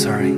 sorry.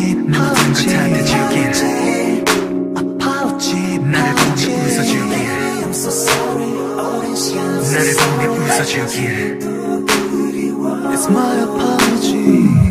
내 모든 걸 다 떼주길 apology 나를 보며 웃어주길 I'm so sorry 오랜 시간 나를 보며 웃어주길 It's my apology